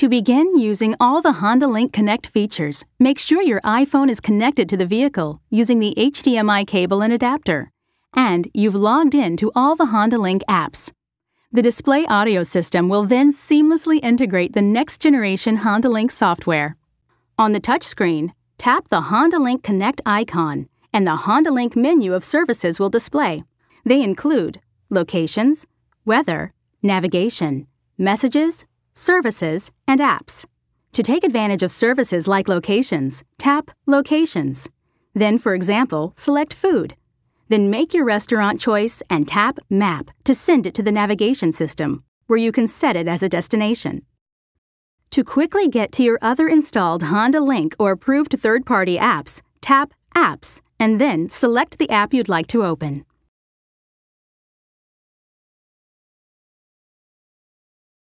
To begin using all the Honda Link Connect features, make sure your iPhone is connected to the vehicle using the HDMI cable and adapter, and you've logged in to all the Honda Link apps. The display audio system will then seamlessly integrate the next generation Honda Link software. On the touchscreen, tap the Honda Link Connect icon, and the Honda Link menu of services will display. They include locations, weather, navigation, messages, services, and apps. To take advantage of services like locations, tap Locations. Then, for example, select Food. Then make your restaurant choice and tap Map to send it to the navigation system, where you can set it as a destination. To quickly get to your other installed Honda Link or approved third party apps, tap Apps and then select the app you'd like to open.